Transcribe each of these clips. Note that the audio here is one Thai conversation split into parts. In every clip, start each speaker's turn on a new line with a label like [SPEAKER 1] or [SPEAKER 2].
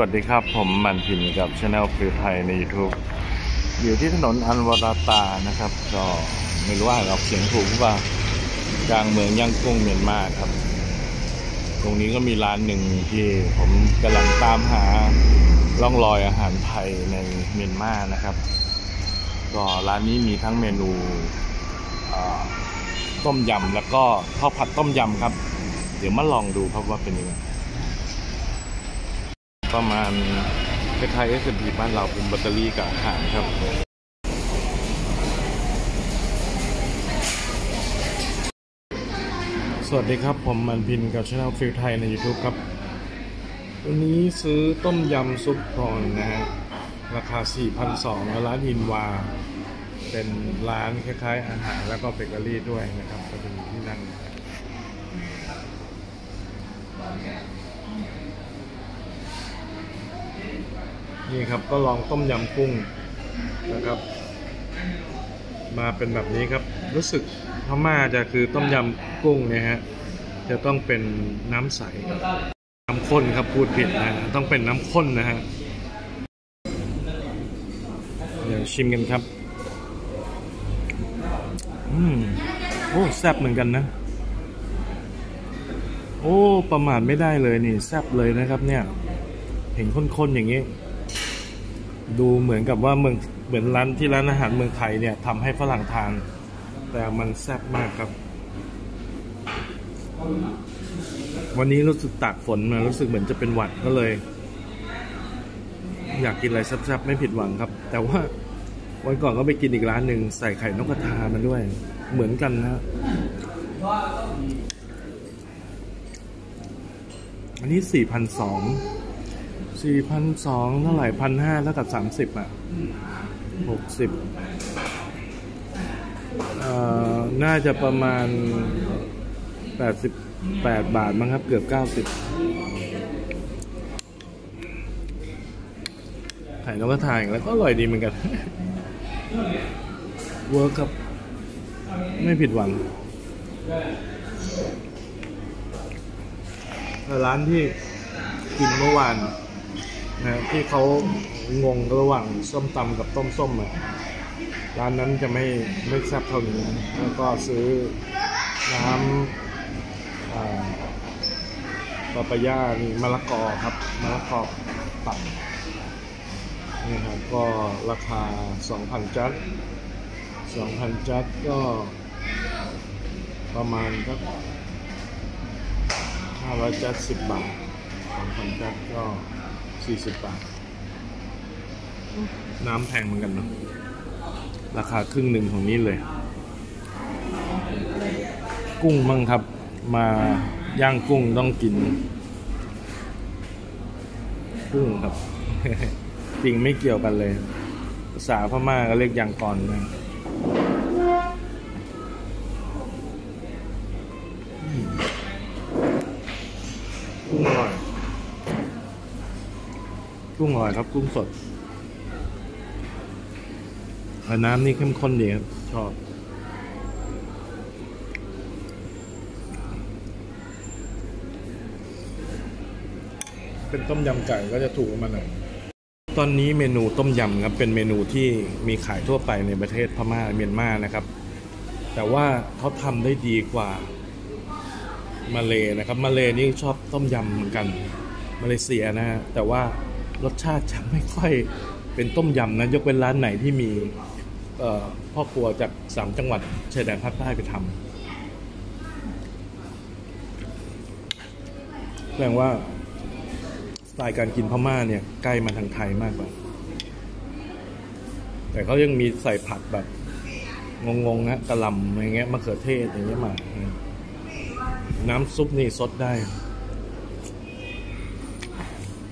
[SPEAKER 1] วัสดีครับผมมันพิมพ์กับช anel ฟิวไทยใน YouTube อยู่ที่ถนนอันวราตานะครับ ก็ไม่รู้ว่าออกเสียงถูกหรือเปล่ากลางเมืองย่างกุ้งเมียนมาครับ ตรงนี้ก็มีร้านหนึ่งที่ผมกำลังตามหาร่องรอยอาหารไทยในเมียนมานะครับ ก็ร้านนี้มีทั้งเมนูต้มยำแล้วก็ข้าวผัดต้มยำครับ เดี๋ยวมาลองดูครับว่าเป็นยังไง ประมาณคล้ายๆ S&P บ้านเราเป็นเบเกอรี่กับอาหารครับ สวัสดีครับผมมันพินกับช anel ฟิลไทยใน YouTube ครับ วันนี้ซื้อต้มยำ soup prawn นะฮะ ราคา 4,200แล้วร้านอินวา เป็นร้านคล้ายๆ อาหารแล้วก็เบเกอรี่ด้วยนะครับก็จะมีที่นั่งนะครับ นี่ครับก็ลองต้มยำกุ้งนะครับ มาเป็นแบบนี้ครับ รู้สึกพม่าจะคือต้มยำกุ้งเนี่ยฮะจะต้องเป็นน้ำใสน้ำข้นครับพูดผิดนะต้องเป็นน้ำข้นนะฮะเดี๋ยวชิมกันครับอืมโอ้แซ่บเหมือนกันนะ โอ้ประมาทไม่ได้เลยนี่แซ่บเลยนะครับเนี่ย เห็นข้นๆอย่างนี้ ดูเหมือนกับว่าเมืองเหมือนร้านที่ร้านอาหารเมืองไทยเนี่ยทำให้ฝรั่งทาน แต่มันแซ่บมากครับ วันนี้รู้สึกตากฝนมารู้สึกเหมือนจะเป็นหวัดก็เลย อยากกินอะไรแซ่บๆไม่ผิดหวังครับ แต่ว่าวันก่อนก็ไปกินอีกร้านหนึ่งใส่ไข่นกกระทามาด้วย เหมือนกันนะอันนี้สี่พันสอง สี่พันสองเท่าไหร่พันห้าเท่ากับสามสิบอะหกสิบเอ่อ น่าจะประมาณแปดสิบแปดบาทมั้งครับ เกือบเก้าสิบไข่นกกระทาอีกแล้วก็อร่อยดีเหมือนกัน เวิร์กครับ ไม่ผิดหวังร้านที่กินเมื่อวาน นะที่เขางงระหว่างส้มตำกับต้มส้มอะร้านนั้นจะไม่ไม่แซ่บเท่านี้แล้วก็ซื้อน้ำปาปายานี่มะละกอครับมะละกอปั่นนี่ครับก็ราคา 2,000 จัด 2,000 จัดก็ประมาณก็500 จัด 10 บาท 2,000 จัดก็ 40บาท น้ำแพงเหมือนกันเนาะราคาครึ่งหนึ่งของนี้เลย กุ้งมั่งครับ มาย่างกุ้งต้องกิน กุ้งครับ จริงไม่เกี่ยวกันเลยภาษาพม่าก็เรียกยางกรนะ กุ้งอร่อยครับ กุ้งสดแต่น้ำนี่เข้มข้นดีครับ ชอบ เป็นต้มยำไก่ก็จะถูกกว่าหน่อยตอนนี้เมนูต้มยำครับเป็นเมนูที่มีขายทั่วไปในประเทศพม่าเมียนมานะครับ แต่ว่าเขาทำได้ดีกว่ามาเลนะครับ มาเลนี่ชอบต้มยำเหมือนกัน มาเลเซียนะฮะแต่ว่า รสชาติจะไม่ค่อยเป็นต้มยำนะยกเป็นร้านไหนที่มีพ่อครัวจากสามจังหวัดชายแดนภาคใต้ไปทำแสดงว่าสไตล์การกินพม่าเนี่ยใกล้มาทางไทยมากกว่าแต่เขายังมีใส่ผักแบบ งงๆนะกระหลำอะไรเงี้ยมะเขือเทศอย่างเงี้ยมา น้ำซุปนี่สดได้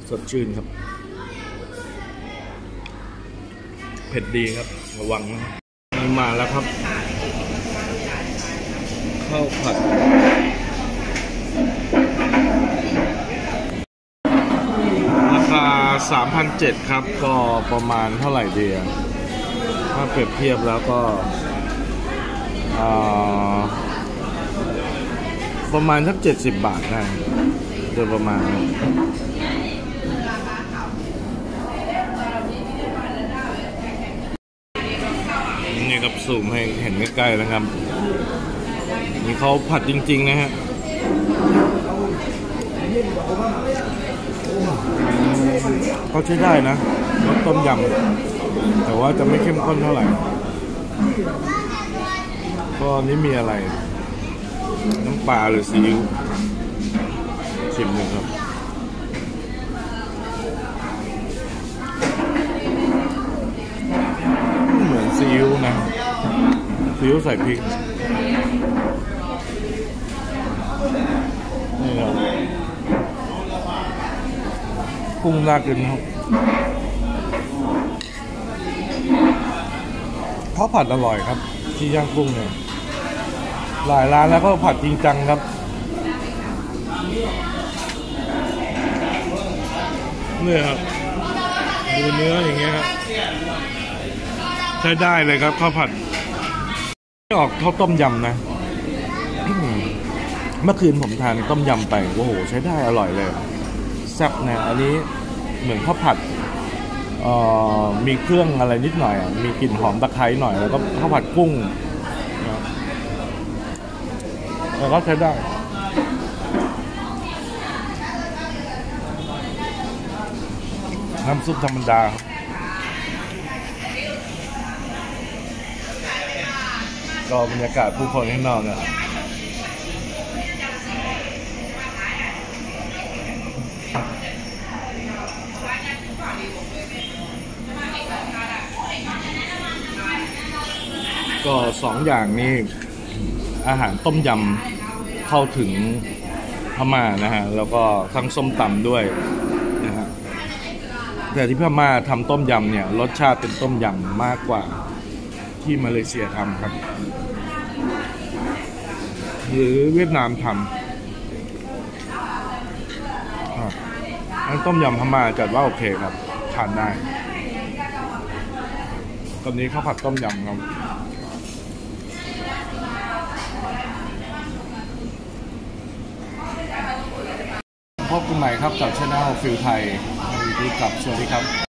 [SPEAKER 1] สดชื่นครับ ผ็ดดีครับ ระวังนะมาแล้วครับ ข้าวผัดราคา3,700ครับ ก็ประมาณเท่าไหร่ดีอะถ้าเปรียบเทียบแล้วก็ประมาณสัก70 บาทได้โดยประมาณ ซูมให้เห็นใกล้ๆนะครับ นี่เขาผัดจริง ๆ นะฮะก็ใช้ได้นะรสต้มยำแต่ว่าจะไม่เข้มข้นเท่าไหร่ ก็นนี้มีอะไร น้ำปลาหรือซีอิ๊วชิมหนึ่งครับ เหมือนซีอิ๊วนะ ซีอิ๊วใส่พริก นี่ครับ กุ้งน่ากินครับข้าวผัดอร่อยครับ ที่ย่างกุ้งเนี่ย หลายร้านแล้วก็ผัดจริงจังครับ เนี่ยครับดูเนื้ออย่างเงี้ยครับ ใช้ได้เลยครับข้าวผัด ออกข้าวต้มยำนะ เมื่อคืนผมทานต้มยำไปโอ้โหใช้ได้อร่อยเลยแซ่บนะอันนี้เหมือนข้าวผัดมีเครื่องอะไรนิดหน่อย มีกลิ่นหอมตะไคร้หน่อยแล้วก็ข้าวผัดกุ้งนะแล้วก็ใช้ได้น้ำซุปธรรมดา รับก็บรรยากาศผู้คนข้างนอกนี่ยก็สองอย่างนี้อาหารต้มยำเข้าถึงพม่านะฮะ แล้วก็ทั้งส้มตำด้วยนะฮะแต่ที่พม่าทำต้มยำเนี่ย รสชาติเป็นต้มยำมากกว่า ที่มาเลเซียทำครับ หรือเวียดนามทำอะงั้นต้มยำพม่าจัดว่าโอเคครับทานได้ตอนนี้ข้าวผัดต้มยำครับพบกันใหม่ครับกับช anel ฟิลไทยในยูทูบกับสวัสดีครับ